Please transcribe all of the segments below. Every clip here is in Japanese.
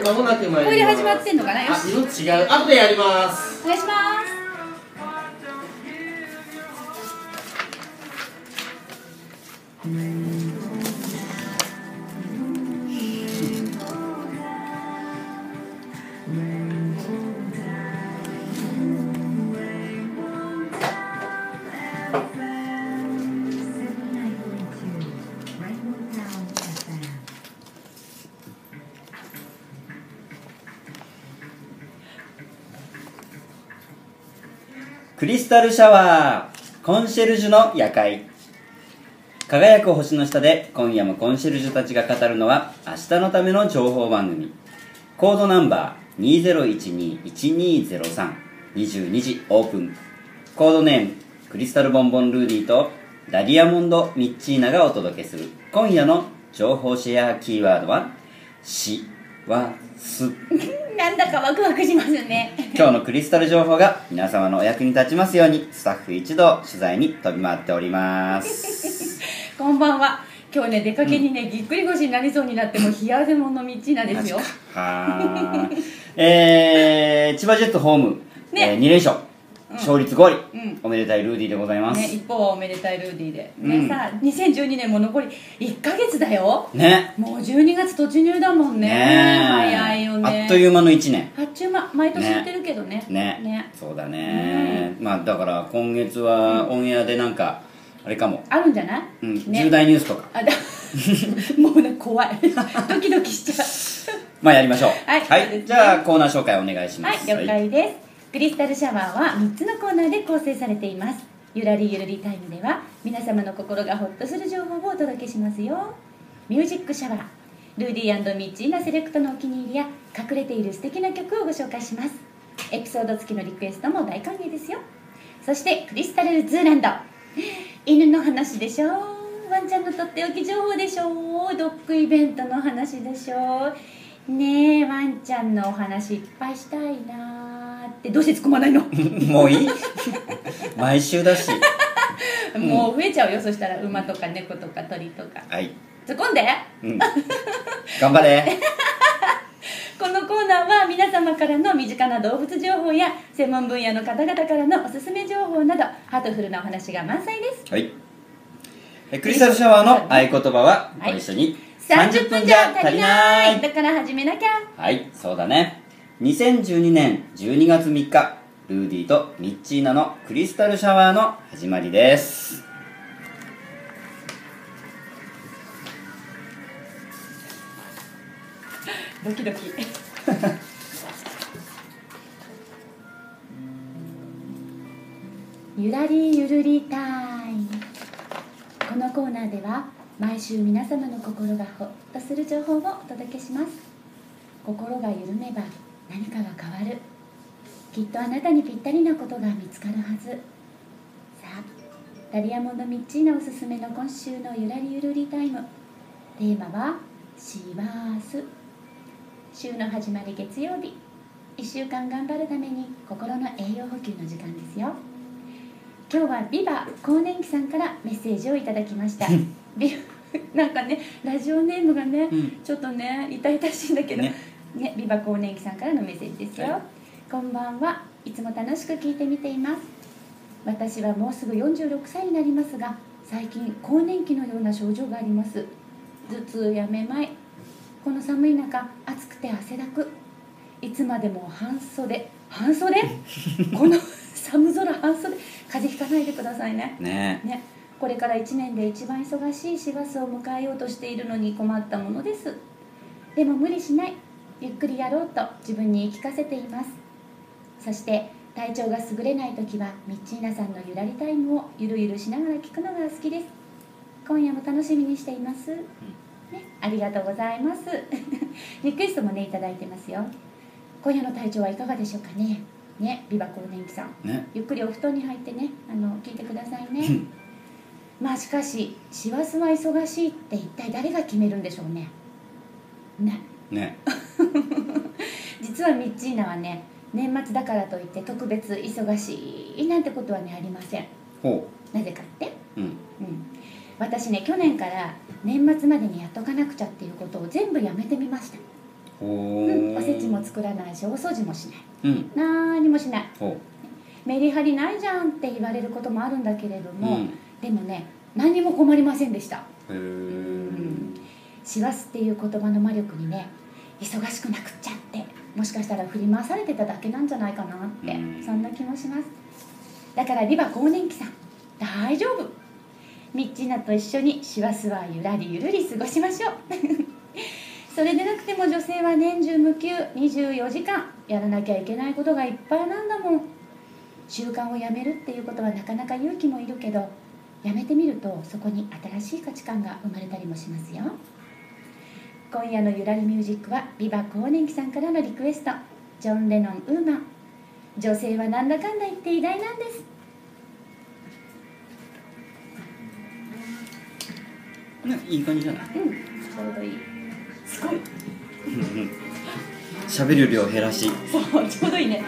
はい間もなく参ります。これで始まってんのかな？よあし色違う。後でやります。お願いしますクリスタルシャワーコンシェルジュの夜会。輝く星の下で今夜もコンシェルジュたちが語るのは明日のための情報番組。コードナンバー2012-120322時オープン。コードネームクリスタルボンボンルーディとダディアモンド・ミッチーナがお届けする今夜の情報シェアキーワードは「し」「わ」「す」なんだかワクワクしますね。今日のクリスタル情報が皆様のお役に立ちますようにスタッフ一同取材に飛び回っております。こんばんは。今日ね出かけにね、ぎっくり腰になりそうになってもう冷や汗もの道なんですよ。はーえー、千葉ジェットホーム、ね。えー、2連勝、勝率5割、うん。おめでたいルーディーでございます。ね一方はおめでたいルーディーで、うん。ねさあ2012年も残り1か月だよ。ね。もう12月突入だもんね。ね早いよね。あっという間の1年。あっちゅう間毎年言ってるけどね。ね。ね。そうだね、まあだから今月はオンエアでなんかあれかも、あるんじゃない、うん。ね。重大ニュースとか。あだ。もうね怖い。ドキドキしちゃまあやりましょう。はい。そうですね。じゃあコーナー紹介お願いしうはいます了解です、クリスタルシャワーは3つのコーナーで構成されています。ゆらりゆるりタイムでは皆様の心がほっとする情報をお届けしますよ。ミュージックシャワールーディーミッチーなセレクトのお気に入りや隠れている素敵な曲をご紹介します。エピソード付きのリクエストも大歓迎ですよ。そしてクリスタルズーランド。犬の話でしょワンちゃんのとっておき情報でしょドッグイベントの話でしょねえワンちゃんのお話いっぱいしたいな。ーってどうして突っ込まないの、もういい。毎週だし。もう増えちゃうよそしたら馬とか猫とか鳥とか。はい、突っ込んで。うん、頑張れ。このコーナーは皆様からの身近な動物情報や専門分野の方々からのおすすめ情報などハートフルなお話が満載です。はい。えクリスタルシャワーの合言葉ははい。ご一緒に。30分じゃ足りない。だから始めなきゃ。はい。そうだね2012年12月3日ルーディとミッチーナのクリスタルシャワーの始まりです。ドキドキ。ゆらりゆるりタイム。このコーナーでは毎週皆様の心がほっとする情報をお届けします。心が緩めば何かが変わる。きっとあなたにぴったりなことが見つかるはず。さあダリアモンド・ミッチーのおすすめの今週のゆらりゆるりタイム。テーマは「しばーす」週の始まり月曜日。1週間頑張るために心の栄養補給の時間ですよ。今日はビバ更年期さんからメッセージをいただきました。ビなんかねラジオネームがね、うん。ちょっとね痛々しいんだけど。ねねビバ更年期さんからのメッセージですよ、はい。こんばんは。いつも楽しく聞いてみています。私はもうすぐ46歳になりますが最近更年期のような症状があります。頭痛やめまい。この寒い中暑くて汗だく。いつまでも半袖。半袖？この寒空半袖。風邪ひかないでくださいね。ね。ね。これから1年で一番忙しい師走を迎えようとしているのに困ったものです。でも無理しないゆっくりやろうと自分に言い聞かせています。そして体調が優れない時はミッチーナさんのゆらりタイムをゆるゆるしながら聞くのが好きです。今夜も楽しみにしています、ね、ありがとうございます。リクエストもねいただいてますよ。今夜の体調はいかがでしょうかね。ねビバ更年期さん。ね。ゆっくりお布団に入ってねあの聞いてくださいね。うん。まあしかし師走は忙しいって一体誰が決めるんでしょうね。ね。ね 実はミッチーナはね年末だからといって特別忙しいなんてことはねありません。ほなぜかって？ううん。うん。私ね去年から年末までにやっとかなくちゃっていうことを全部やめてみました。おう。ん、ーおせちも作らないし大掃除もしない。うん。何にもしない。ほメリハリないじゃんって言われることもあるんだけれどうも、うん。でもね何にも困りませんでした。へえ師走っていう言葉の魔力にね忙しくなくっちゃってもしかしたら振り回されてただけなんじゃないかなって、うん。そんな気もします。だからリバ更年期さん大丈夫。ミッチーナと一緒に師走はゆらりゆるり過ごしましょう。それでなくても女性は年中無休24時間やらなきゃいけないことがいっぱいなんだもん。習慣をやめるっていうことはなかなか勇気もいるけどやめてみるとそこに新しい価値観が生まれたりもしますよ今夜のゆらりミュージックはビバ更年期さんからのリクエスト。ジョン・レノン・ウーマン。女性はなんだかんだ言って偉大なんです。ねいい感じじゃない？うん。ちょうどいい。すごい。喋る量減らし。そうちょうどいいね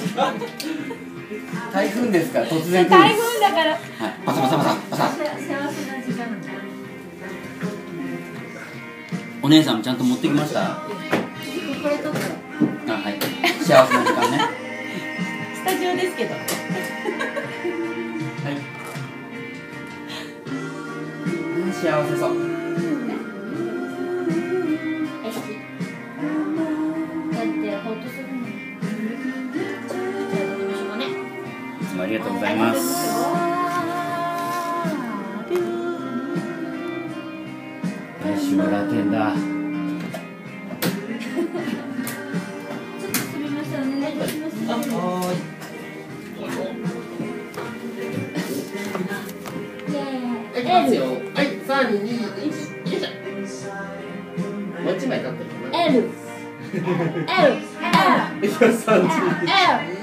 台風ですから突然台風だから。はい。パサパサパサ。パサお姉さんもちゃんと持ってきました？あはい。幸せな時間ね。スタジオですけど。はい。幸せそうつもありがとうございます来週はラテンだすみませんお願いしますはい。はい、いきますよ。はい、三、二、一、よいしょ。もう一枚立ってるかな。L L L いきます、三、二、一、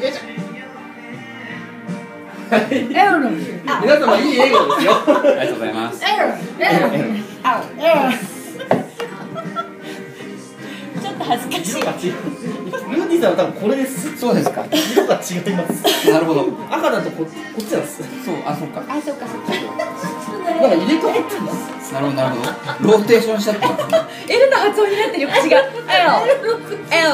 よいしょ。はい。L 皆様いい笑顔ですよ。ありがとうございます L L あ L ちょっと恥ずかしい色が違う。ルーディさんは多分これです。そうですか色が違います。なるほど赤だとここっちなんです。そうあそうかあそっかそっかなんか入れ替わってるんです。なるほどなるほどローテーションしちゃってますね L の発音になってる口が L L